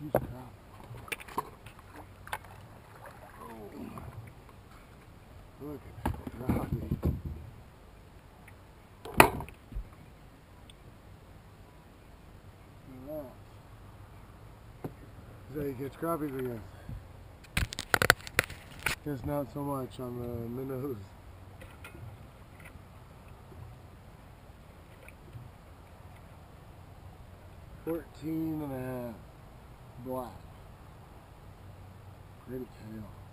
He's crap. Oh. Look at that crappie. Look at that. Is that you catch crappies again? Guess not so much on the minnows. Fourteen and a half Pretty tail.